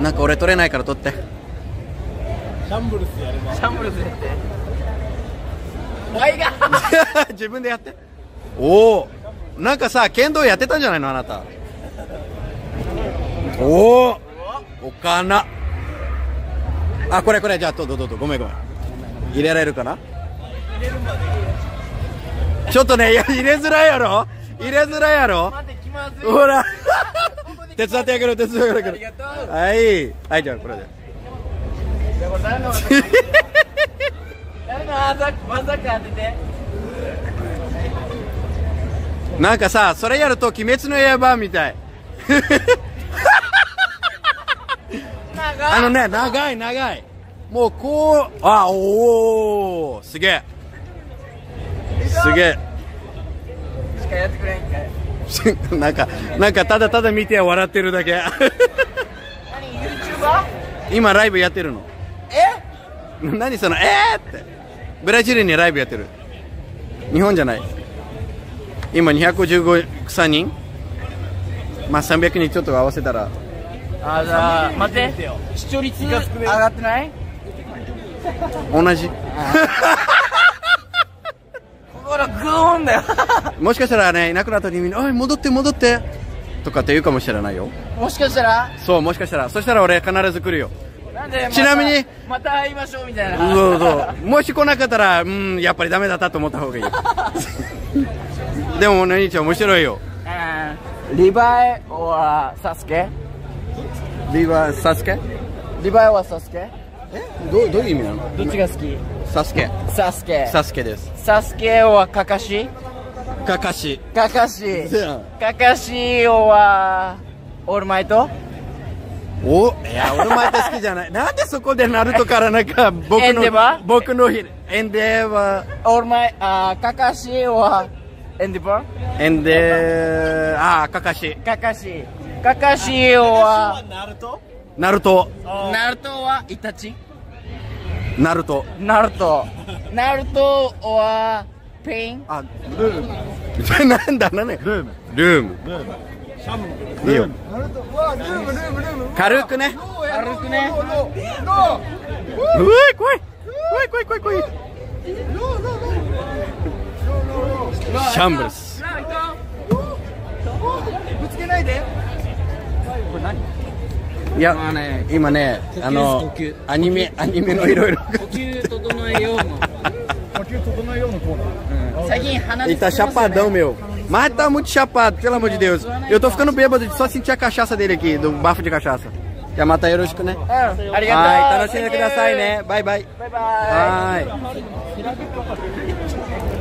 なんか俺取れないから取って。シャンブルスやればシャンブルスやって。ワイが。自分でやって。おお。なんかさ剣道やってたんじゃないのあなた。おお。おかなあこれこれ。じゃあどうぞどうぞ。ごめんごめん。入れられるかな？ちょっとねいや入れづらいやろ？入れづらいやろ？待って気まずい。ほら手伝ってあげる手伝ってあげる。はい。はいじゃあこれで。なんかさそれやると鬼滅の刃みたい。長あのね長い長い。もうこうあおおすげえ。すげえ。しかやってくれんかい なんかなんかただただ見て笑ってるだけ。何 YouTuber? 今ライブやってるの？え？何そのえー？って。ブラジルにライブやってる。日本じゃない。今215人。まあ300人ちょっと合わせたら。あじゃあ待って。視聴率上がってない？同じ 心グーンだよもしかしたらねいなくなった時に「おい戻って戻って」とかって言うかもしれないよ。もしかしたら？そうもしかしたら。そしたら俺必ず来るよ。なんでまたちなみにまた会いましょうみたいな。そうそう。もし来なかったらうんやっぱりダメだったと思った方がいい。でもお兄ちゃん面白いよ。うんリヴァイはサスケ？リバサスケ？リヴァイはサスケ？どうどういう意味なの？どっちが好き？サスケ。サスケ。サスケです。サスケはカカシかかしカカシうんカカシはオールマイトおいや俺前って好きじゃない。なんでそこでナルトからなんか僕エンデバの僕のひエンデバオールマイあカカシは？エンデバエンデあかかしカカシカカシはナルト？ナルト。ナルトはイタチナルトナルトナルトはペインあ Room なんだなんだ Room。Room。Shambles いいよ。軽くね。軽くね。うわい怖い。怖い怖い怖い怖い。 Shambles。ぶつけないで。いや、まあね今ねあのアニメアニメのいろいろ呼吸整えようの Ele tá chapadão, meu. Mas tá muito chapado, pelo amor de Deus. Eu tô ficando bêbado de só sentir a cachaça dele aqui, do bafo de cachaça. Que é mata erótico, né? Ah, Ai, tá na cena que sai, né? Bye, bye. Bye, bye. Bye.